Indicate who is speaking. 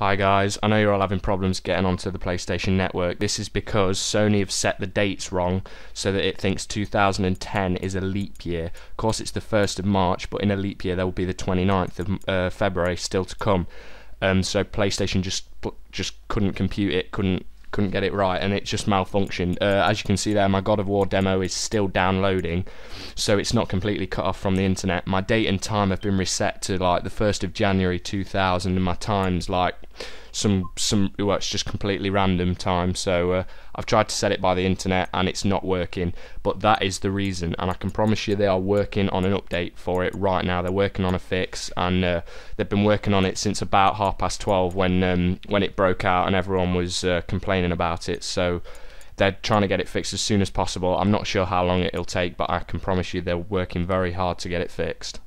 Speaker 1: Hi guys, I know you're all having problems getting onto the PlayStation Network. This is because Sony have set the dates wrong so that it thinks 2010 is a leap year. Of course, it's the 1st of March, but in a leap year, there will be the 29th of uh, February still to come. Um, so PlayStation just just couldn't compute it, couldn't couldn't get it right, and it just malfunctioned. Uh, as you can see there, my God of War demo is still downloading, so it's not completely cut off from the internet. My date and time have been reset to like the 1st of January 2000, and my time's like some some well, it's just completely random time. So uh, I've tried to set it by the internet and it's not working. But that is the reason, and I can promise you they are working on an update for it right now. They're working on a fix, and uh, they've been working on it since about half past twelve when um, when it broke out and everyone was uh, complaining about it. So they're trying to get it fixed as soon as possible. I'm not sure how long it'll take, but I can promise you they're working very hard to get it fixed.